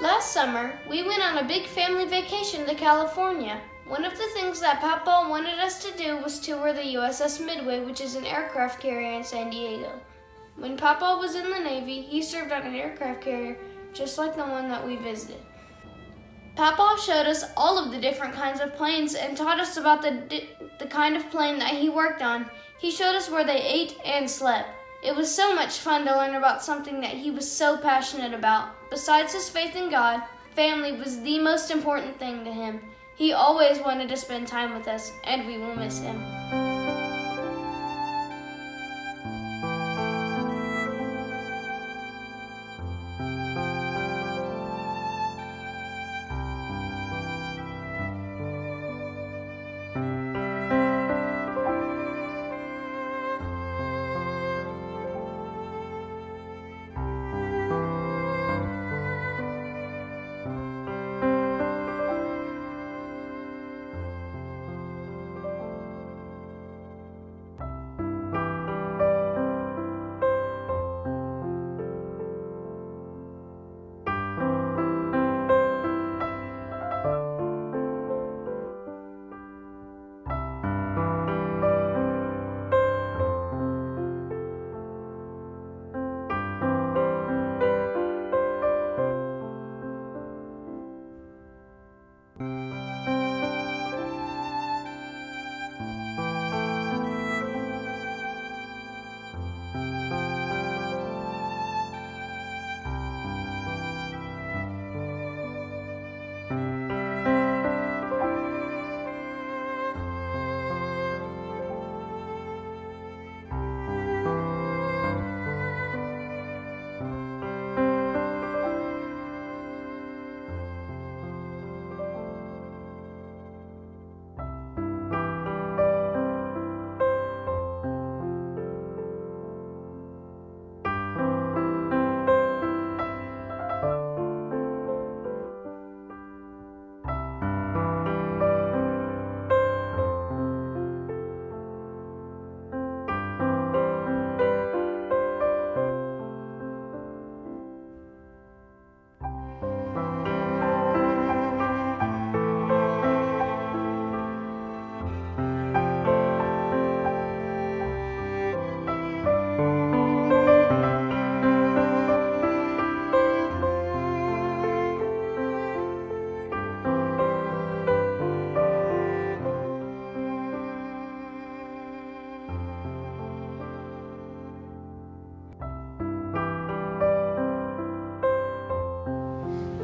Last summer, we went on a big family vacation to California. One of the things that Papa wanted us to do was tour the USS Midway, which is an aircraft carrier in San Diego. When Papa was in the Navy, he served on an aircraft carrier just like the one that we visited. Papa showed us all of the different kinds of planes and taught us about the, the kind of plane that he worked on. He showed us where they ate and slept. It was so much fun to learn about something that he was so passionate about. Besides his faith in God, family was the most important thing to him. He always wanted to spend time with us, and we will miss him.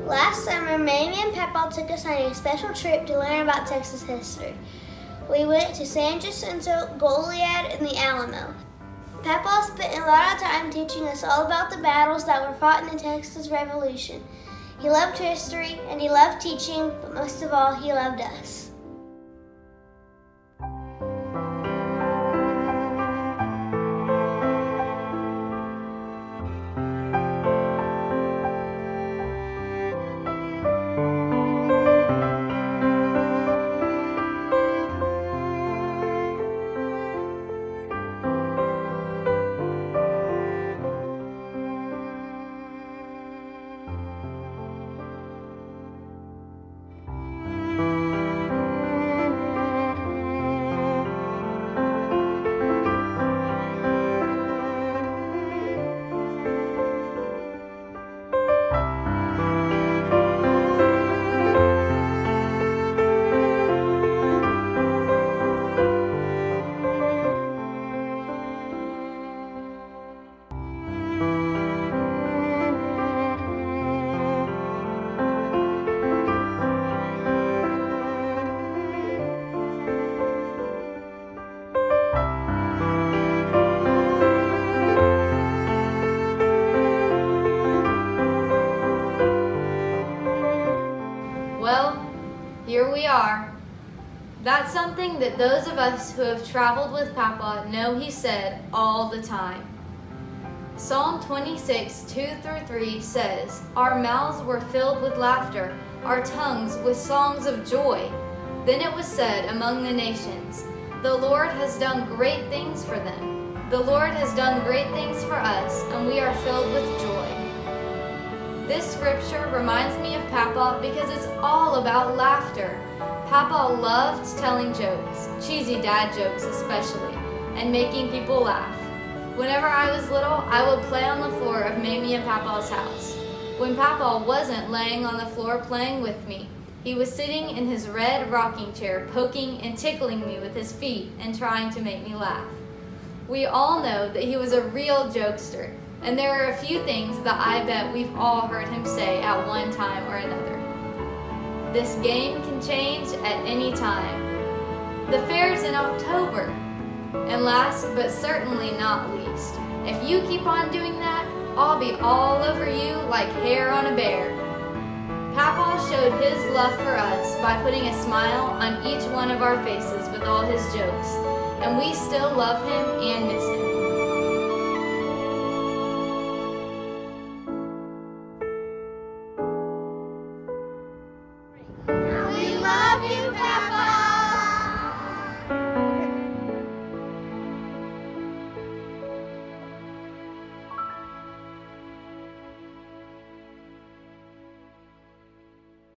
Last summer, Mamie and Papa took us on a special trip to learn about Texas history. We went to San Jacinto, Goliad, and the Alamo. Papa spent a lot of time teaching us all about the battles that were fought in the Texas Revolution. He loved history and he loved teaching, but most of all, he loved us. Are. That's something that those of us who have traveled with Papa know he said all the time. Psalm 26, 2 through 3 says, Our mouths were filled with laughter, our tongues with songs of joy. Then it was said among the nations, The Lord has done great things for them. The Lord has done great things for us, and we are filled with joy. This scripture reminds me of Papa because it's all about laughter. Papa loved telling jokes, cheesy dad jokes especially, and making people laugh. Whenever I was little, I would play on the floor of Mamie and Papa's house. When Papa wasn't laying on the floor playing with me, he was sitting in his red rocking chair, poking and tickling me with his feet and trying to make me laugh. We all know that he was a real jokester, and there are a few things that I bet we've all heard him say at one time or another. This game can change at any time. The fair's in October, and last but certainly not least, if you keep on doing that, I'll be all over you like hair on a bear. Papa showed his love for us by putting a smile on each one of our faces with all his jokes, and we still love him and miss him.